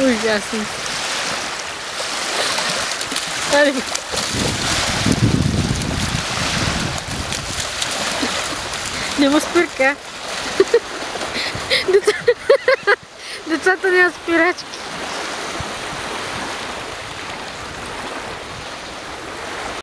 Ужасно. Аре. Няма спирка. Деца... Децата нямат спирачки.